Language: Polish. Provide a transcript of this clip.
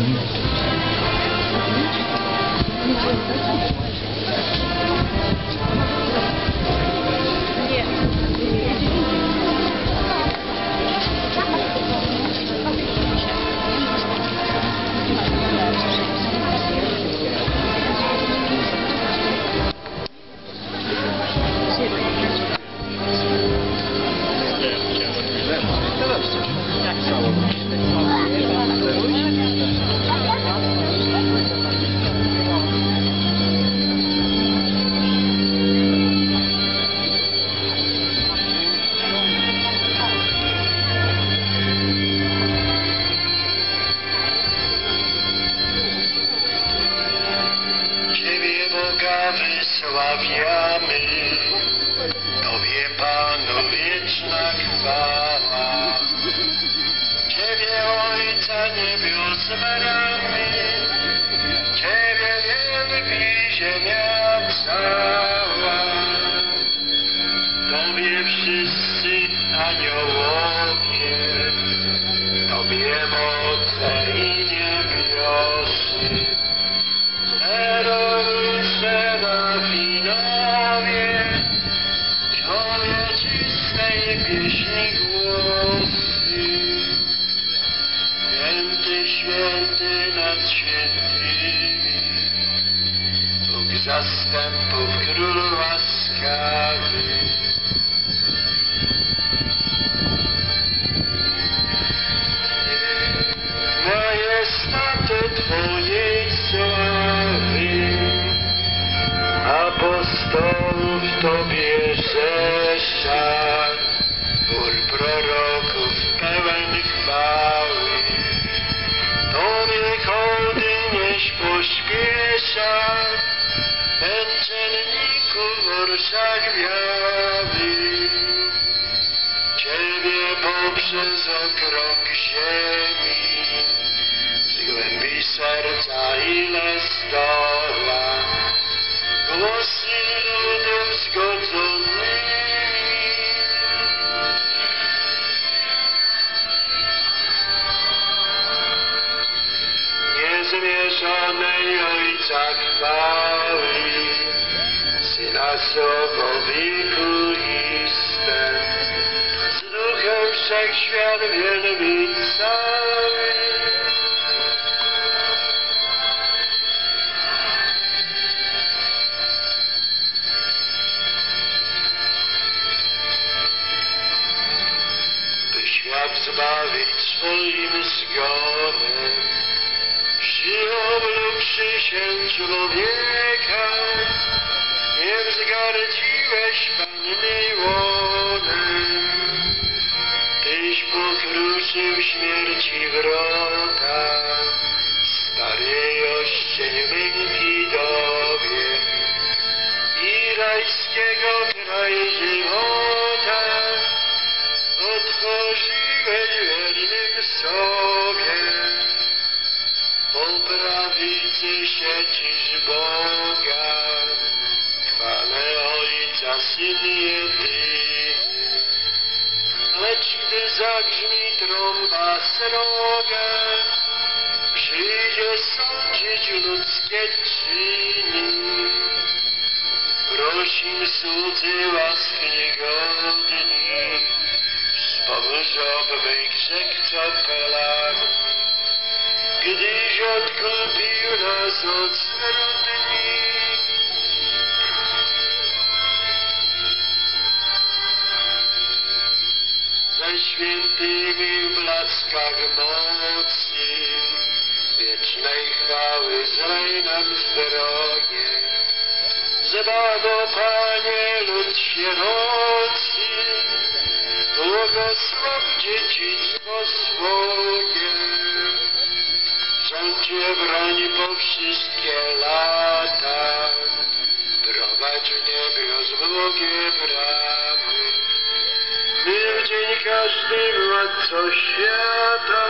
Jackson. Wysławiamy. Tobie, Tobie rzesza, Gór proroków pełen chwały. Tobie hołdy nieś pośpiesza, męczenników w orszach białych. Ciebie poprzez okrąg ziemi, Syna Słowo wiekuiste, z Duchem Wszechświat wielbi cały. by świat zbawić swoim zgonem. Się człowieka, nie wzgardziłeś Panny łonem. Tyś pokruszył śmierci wrota, starej oścień męki dobie i rajskiego kraj zagrzmi trąba sroge, Przyjdzie sądzić ludzkie czyny. Prosim cudzy łaski niegodni, Wspomóż obwej grzech co topelan, Gdyż odkupił nas od strony, zdrowie. Zbawo, Panie, lud sierocy, błogosław dziedzictwo swoje. Rząd Cię broni po wszystkie lata, prowadź w niebios Bogie bramy. My w dzień każdy władco świata,